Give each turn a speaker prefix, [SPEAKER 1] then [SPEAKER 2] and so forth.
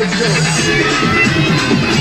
[SPEAKER 1] Let's go.